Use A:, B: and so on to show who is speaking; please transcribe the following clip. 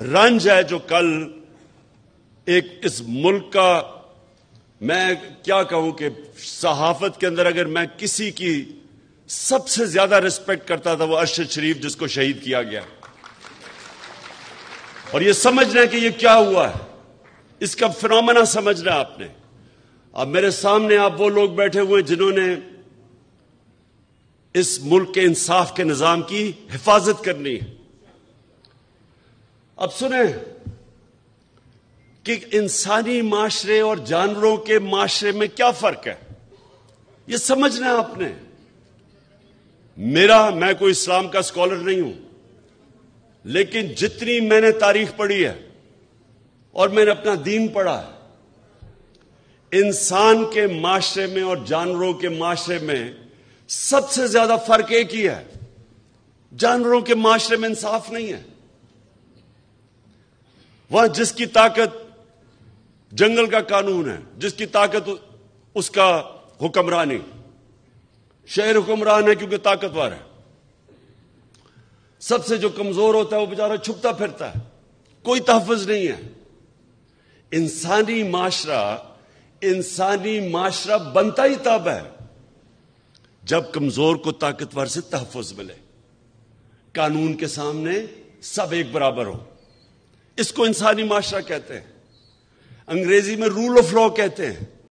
A: रंज है जो कल एक इस मुल्क का, मैं क्या कहूँ कि सहाफत के अंदर अगर मैं किसी की सबसे ज़्यादा रिस्पेक्ट करता था वो अरशद शरीफ जिसको शहीद किया गया। और ये समझना है कि ये क्या हुआ है। इसका फिनोमेना समझना आपने। अब मेरे सामने आप वो लोग बैठे हुए जिन्होंने इस मुल्क के इंसाफ के निज़ाम की हिफाजत करनी है। अब सुने कि इंसानी माशरे और जानवरों के माशरे में क्या फ़र्क है? यह समझना आपने। मेरा, मैं कोई इस्लाम का स्कॉलर नहीं हूँ, लेकिन जितनी मैंने तारीख पढ़ी है और मैंने अपना दीन पढ़ा है, इंसान के माशरे में और जानवरों के माशरे में सबसे ज़्यादा फ़र्क एक ही है। जानवरों के माशरे में इंसाफ नहीं है। वहाँ जिसकी ताकत जंगल का कानून है, जिसकी ताकत उसका हुक्मरानी शहर हुक्मरान है क्योंकि ताकतवर है। सबसे जो कमज़ोर होता है वो बेचारा छुपता फिरता है, कोई तहफज नहीं है। इंसानी माशरा इंसानी माशरा बनता ही तब है, जब कमज़ोर को ताकतवर से तहफुज मिले। कानून के सामने सब एक बराबर हो। इसको इंसानी माशरा कहते हैं। अंग्रेज़ी में रूल ऑफ़ लॉ कहते हैं।